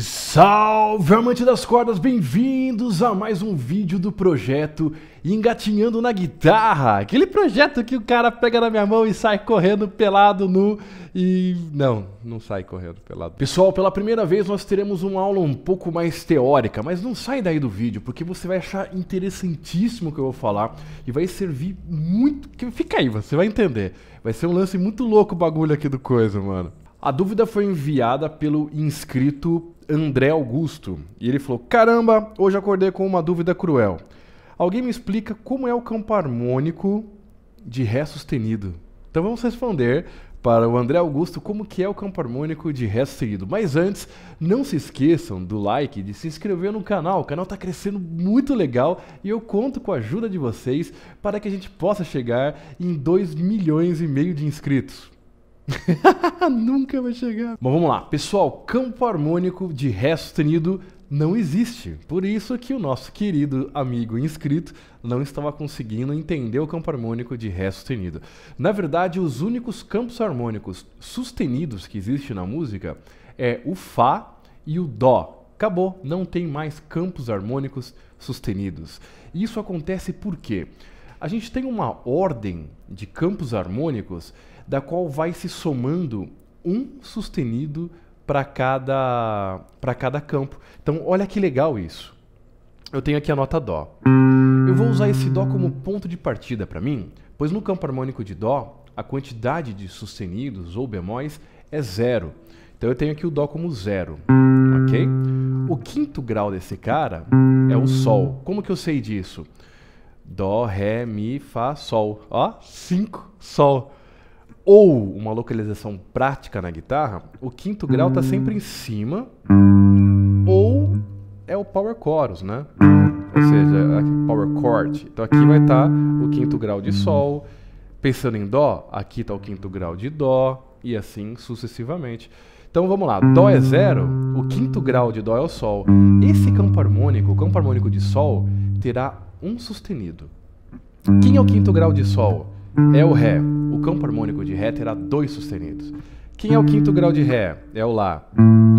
Salve, amante das cordas, bem-vindos a mais um vídeo do projeto Engatinhando na Guitarra. Aquele projeto que o cara pega na minha mão e sai correndo pelado nu e... Não, não sai correndo pelado. Pessoal, pela primeira vez nós teremos uma aula um pouco mais teórica, mas não sai daí do vídeo, porque você vai achar interessantíssimo o que eu vou falar e vai servir muito... Fica aí, você vai entender. Vai ser um lance muito louco o bagulho aqui do coisa, mano. A dúvida foi enviada pelo inscrito André Augusto. E ele falou: Caramba, hoje acordei com uma dúvida cruel. Alguém me explica como é o campo harmônico de Ré sustenido? Então vamos responder para o André Augusto como que é o campo harmônico de Ré sustenido. Mas antes, não se esqueçam do like, de se inscrever no canal. O canal está crescendo muito legal e eu conto com a ajuda de vocês para que a gente possa chegar em 2 milhões e meio de inscritos. Nunca vai chegar. Bom, vamos lá. Pessoal, campo harmônico de Ré sustenido não existe. Por isso que o nosso querido amigo inscrito não estava conseguindo entender o campo harmônico de Ré sustenido. Na verdade, os únicos campos harmônicos sustenidos que existem na música é o Fá e o Dó. Acabou, não tem mais campos harmônicos sustenidos. Isso acontece porque a gente tem uma ordem de campos harmônicos da qual vai se somando um sustenido para cada, cada campo. Então, olha que legal isso. Eu tenho aqui a nota Dó. Eu vou usar esse Dó como ponto de partida para mim, pois no campo harmônico de Dó, a quantidade de sustenidos ou bemóis é zero. Então eu tenho aqui o Dó como zero, ok? O quinto grau desse cara é o Sol. Como que eu sei disso? Dó, Ré, Mi, Fá, Sol. Ó, cinco, Sol ou uma localização prática na guitarra, o quinto grau está sempre em cima, ou é o power chorus, né? Ou seja, power chord. Então aqui vai estar tá o quinto grau de sol. Pensando em dó, aqui está o quinto grau de dó e assim sucessivamente. Então vamos lá, dó é zero, o quinto grau de dó é o sol. Esse campo harmônico, o campo harmônico de sol, terá um sustenido. Quem é o quinto grau de sol? É o ré campo harmônico de Ré terá dois sustenidos. Quem é o quinto grau de Ré? É o Lá.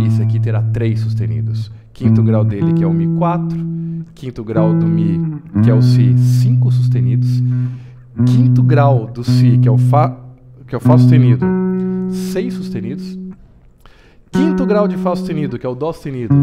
Esse aqui terá três sustenidos. Quinto grau dele, que é o Mi, 4. Quinto grau do Mi, que é o Si, cinco sustenidos. Quinto grau do Si, que é o Fá, que é o Fá sustenido, seis sustenidos. Quinto grau de Fá sustenido, que é o Dó sustenido,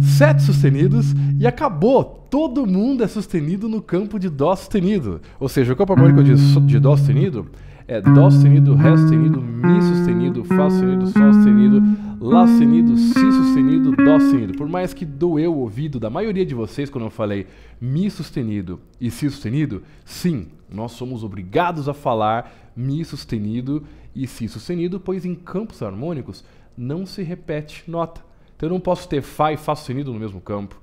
sete sustenidos. E acabou! Todo mundo é sustenido no campo de Dó sustenido. Ou seja, o campo harmônico de, de Dó sustenido é Dó sustenido, Ré sustenido, Mi sustenido, Fá sustenido, Sol sustenido, Lá sustenido, Si sustenido, Dó sustenido. Por mais que doeu o ouvido da maioria de vocês quando eu falei Mi sustenido e Si sustenido, sim, nós somos obrigados a falar Mi sustenido e Si sustenido, pois em campos harmônicos não se repete nota. Então eu não posso ter Fá e Fá sustenido no mesmo campo.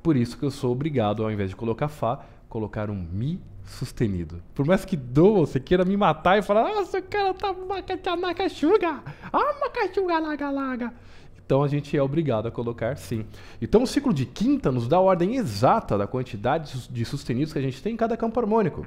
Por isso que eu sou obrigado, ao invés de colocar Fá, colocar um Mi sustenido. Por mais que doa, você queira me matar e falar, nossa, o cara tá macachuga, ah, macachuga laga laga. Então a gente é obrigado a colocar sim. Então o ciclo de quinta nos dá a ordem exata da quantidade de sustenidos que a gente tem em cada campo harmônico.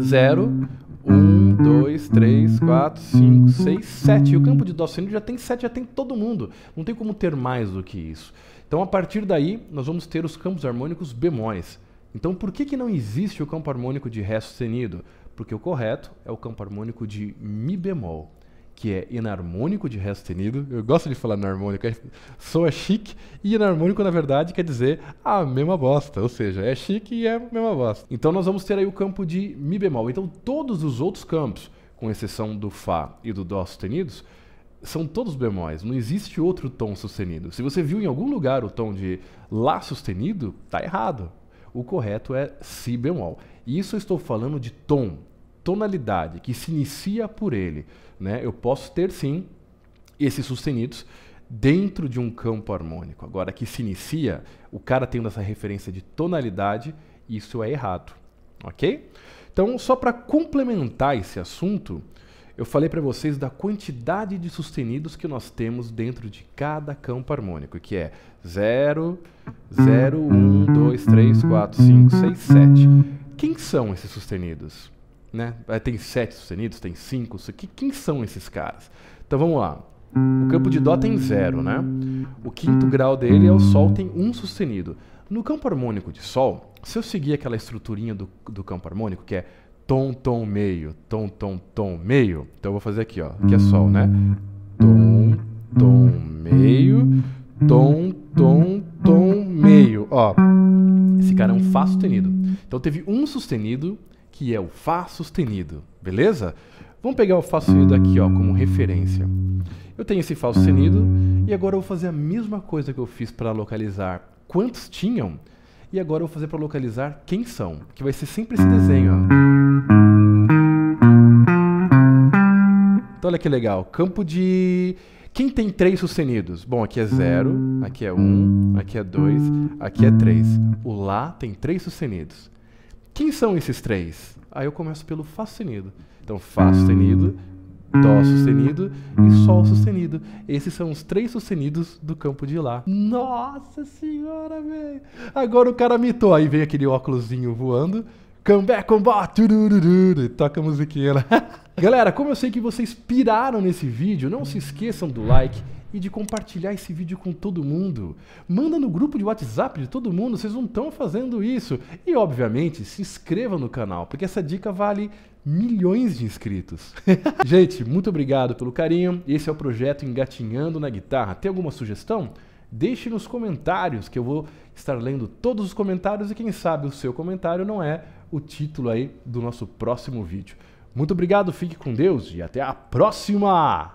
0, 1, 2, 3, 4, 5, 6, 7. E o campo de Dó sustenido já tem 7, já tem todo mundo. Não tem como ter mais do que isso. Então a partir daí nós vamos ter os campos harmônicos bemóis. Então, por que, que não existe o campo harmônico de Ré sustenido? Porque o correto é o campo harmônico de Mi bemol, que é enarmônico de Ré sustenido. Eu gosto de falar enarmônico, é, soa chique, e enarmônico, na verdade, quer dizer a mesma bosta, ou seja, é chique e é a mesma bosta. Então, nós vamos ter aí o campo de Mi bemol. Então, todos os outros campos, com exceção do Fá e do Dó sustenidos, são todos bemóis, não existe outro tom sustenido. Se você viu em algum lugar o tom de Lá sustenido, tá errado o correto é Si bemol. Isso eu estou falando de tom, tonalidade, que se inicia por ele. Né? Eu posso ter sim esses sustenidos dentro de um campo harmônico. Agora, que se inicia, o cara tendo essa referência de tonalidade, isso é errado. Ok? Então, só para complementar esse assunto, eu falei para vocês da quantidade de sustenidos que nós temos dentro de cada campo harmônico, que é 0, 0, 1, 2, 3, 4, 5, 6, 7. Quem são esses sustenidos? Né? Tem 7 sustenidos, tem 5, quem são esses caras? Então vamos lá. O campo de Dó tem zero, né? O quinto grau dele é o Sol, tem um sustenido. No campo harmônico de Sol, se eu seguir aquela estruturinha do, do campo harmônico, que é tom, tom, meio, tom, tom, tom, meio. Então eu vou fazer aqui, ó. Aqui é Sol, né? Tom, tom, meio, tom, tom, tom, meio. Ó, esse cara é um Fá sustenido. Então teve um sustenido, que é o Fá sustenido, beleza? Vamos pegar o Fá sustenido aqui, ó, como referência. Eu tenho esse Fá sustenido e agora eu vou fazer a mesma coisa que eu fiz para localizar quantos tinham e agora eu vou fazer para localizar quem são, que vai ser sempre esse desenho, ó. Então olha que legal, campo de quem tem três sustenidos? Bom, aqui é zero, aqui é um, aqui é dois, aqui é três. O Lá tem três sustenidos. Quem são esses três? Aí eu começo pelo Fá sustenido. Então, Fá sustenido, Dó sustenido e Sol sustenido. Esses são os três sustenidos do campo de Lá. Nossa senhora, velho! Agora o cara mitou. Aí vem aquele óculosinho voando. Come back, combat! Toca a musiquinha. Galera, como eu sei que vocês piraram nesse vídeo, não se esqueçam do like e de compartilhar esse vídeo com todo mundo. Manda no grupo de WhatsApp de todo mundo, vocês não estão fazendo isso. E, obviamente, se inscreva no canal, porque essa dica vale milhões de inscritos. Gente, muito obrigado pelo carinho. Esse é o projeto Engatinhando na Guitarra. Tem alguma sugestão? Deixe nos comentários que eu vou estar lendo todos os comentários e quem sabe o seu comentário não é o título aí do nosso próximo vídeo. Muito obrigado, fique com Deus e até a próxima!